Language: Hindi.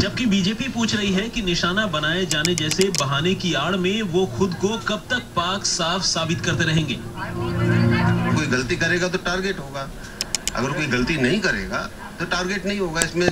जबकि बीजेपी पूछ रही है कि निशाना बनाए जाने जैसे बहाने की आड़ में वो खुद को कब तक पाक साफ़ साबित करते रहेंगे? कोई गलती करेगा तो टारगेट होगा। अगर कोई गलती नहीं करेगा तो टारगेट नहीं होगा। इसमें